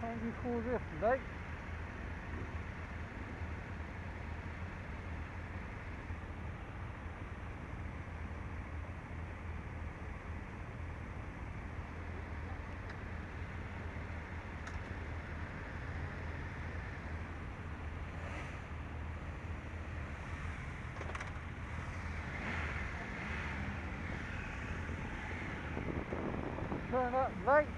How did you cause yesterday? Turn up late.